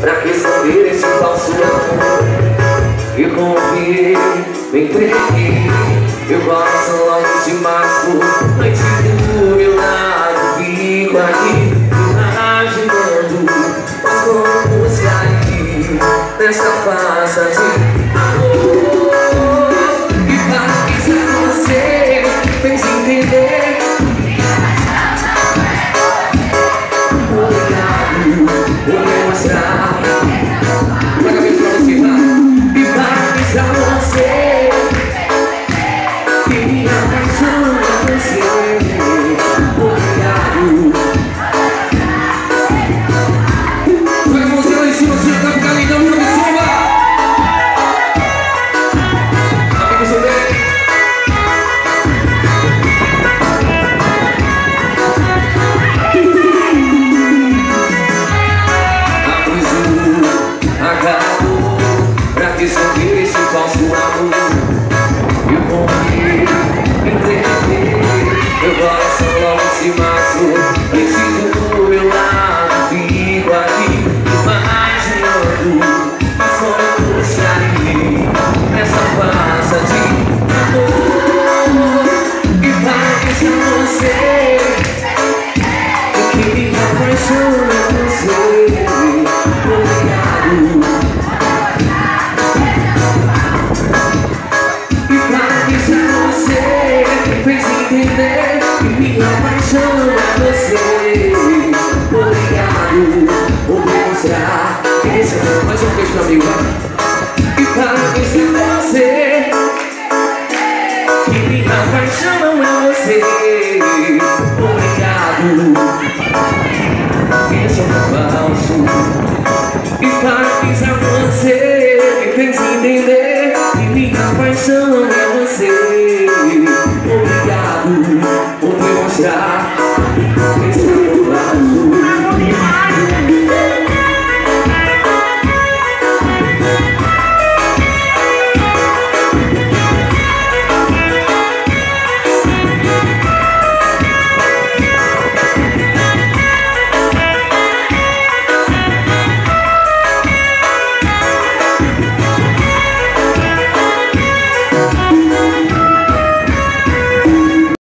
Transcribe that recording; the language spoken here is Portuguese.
Pra que esconder esse falso amor Eu confiei, me entreguei Meu coração logo se machucou Mas se do meu lado fico aqui Imaginando Mas como sair Nessa farsa paixão é você. Obrigado por demonstrar esse é mais uma vez pra vai. E pra deixar você. Que minha paixão é você. Obrigado. Esse é um falso E para pisar você. Me fez entender Que minha paixão é você Obrigado por demonstrar